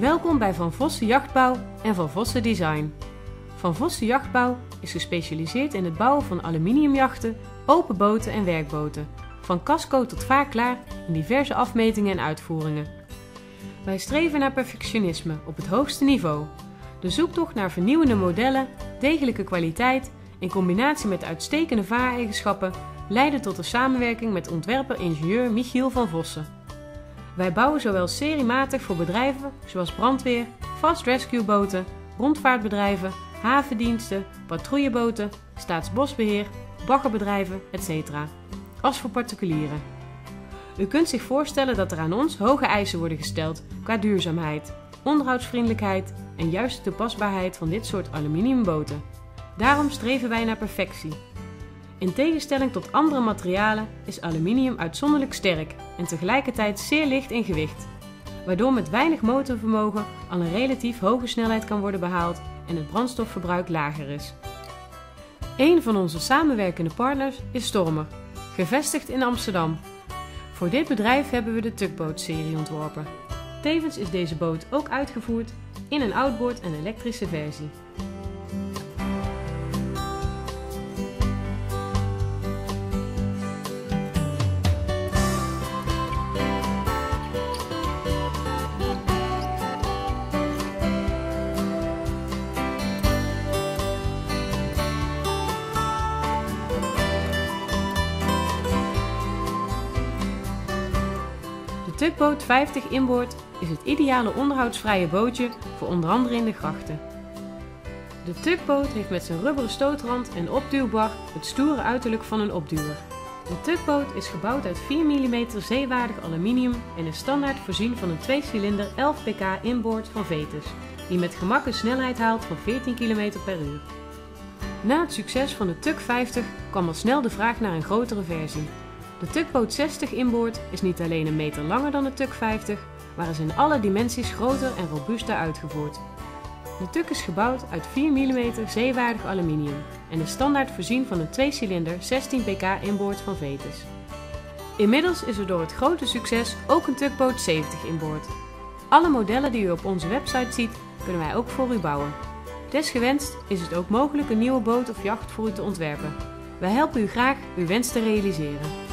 Welkom bij Van Vossen Jachtbouw en Van Vossen Design. Van Vossen Jachtbouw is gespecialiseerd in het bouwen van aluminiumjachten, open boten en werkboten. Van casco tot vaak klaar in diverse afmetingen en uitvoeringen. Wij streven naar perfectionisme op het hoogste niveau. De zoektocht naar vernieuwende modellen, degelijke kwaliteit in combinatie met uitstekende vaareigenschappen leidde tot de samenwerking met ontwerper-ingenieur Michiel van Vossen. Wij bouwen zowel seriematig voor bedrijven zoals brandweer, fast rescue boten, rondvaartbedrijven, havendiensten, patrouilleboten, staatsbosbeheer, baggerbedrijven, etc. als voor particulieren. U kunt zich voorstellen dat er aan ons hoge eisen worden gesteld qua duurzaamheid, onderhoudsvriendelijkheid en juiste toepasbaarheid van dit soort aluminiumboten. Daarom streven wij naar perfectie. In tegenstelling tot andere materialen is aluminium uitzonderlijk sterk en tegelijkertijd zeer licht in gewicht, waardoor met weinig motorvermogen al een relatief hoge snelheid kan worden behaald en het brandstofverbruik lager is. Een van onze samenwerkende partners is Stormer, gevestigd in Amsterdam. Voor dit bedrijf hebben we de Tugboat-serie ontworpen. Tevens is deze boot ook uitgevoerd in een outboard en elektrische versie. De Tugboat 50 inboord is het ideale onderhoudsvrije bootje voor onder andere in de grachten. De Tugboat heeft met zijn rubberen stootrand en opduwbar het stoere uiterlijk van een opduwer. De Tugboat is gebouwd uit 4 mm zeewaardig aluminium en is standaard voorzien van een 2-cilinder 11 pk inboord van Vetus, die met gemak een snelheid haalt van 14 km per uur. Na het succes van de Tug 50 kwam al snel de vraag naar een grotere versie. De Tugboat 60 inboord is niet alleen een meter langer dan de Tug 50, maar is in alle dimensies groter en robuuster uitgevoerd. De Tug is gebouwd uit 4 mm zeewaardig aluminium en is standaard voorzien van een 2-cilinder 16 pk inboord van Vetus. Inmiddels is er door het grote succes ook een Tugboat 70 inboord. Alle modellen die u op onze website ziet, kunnen wij ook voor u bouwen. Desgewenst is het ook mogelijk een nieuwe boot of jacht voor u te ontwerpen. Wij helpen u graag uw wens te realiseren.